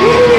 Woo!